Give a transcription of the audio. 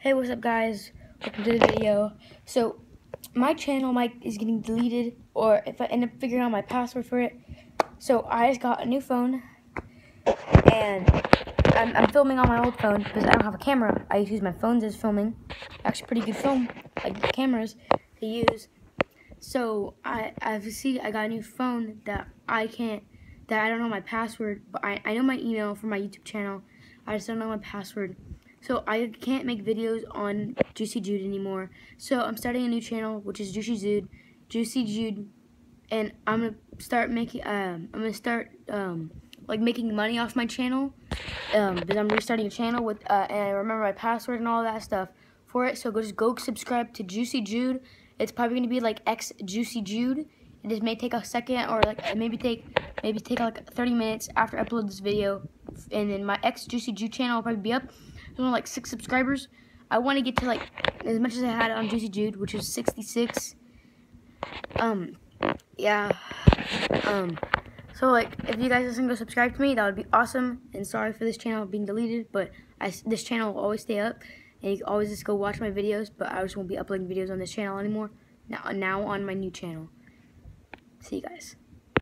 Hey, what's up guys? Welcome to the video. So, my channel might is getting deleted, or if I end up figuring out my password for it. So, I just got a new phone, and I'm, I'm filming on my old phone because I don't have a camera. I use my phones as filming. Actually, pretty good film, like cameras to use. So, I, see I got a new phone that I can't, that I don't know my password, but I, I know my email for my YouTube channel. I just don't know my password. So I can't make videos on Juicy Jude anymore. So I'm starting a new channel, which is Juicy Jude, Juicy Jude, and I'm gonna start making. Um, I'm gonna start um, like making money off my channel um, because I'm restarting a channel with uh, and I remember my password and all that stuff for it. So go just go subscribe to Juicy Jude. It's probably gonna be like X Juicy Jude. It just may take a second or like maybe take maybe take like 30 minutes after I upload this video, and then my X Juicy Jude channel will probably be up only like six subscribers. I want to get to like as much as I had on Juicy Jude, which was 66. Um, yeah. Um, so like if you guys listen go subscribe to me, that would be awesome. And sorry for this channel being deleted, but I this channel will always stay up, and you can always just go watch my videos. But I just won't be uploading videos on this channel anymore. Now, now on my new channel. See you guys.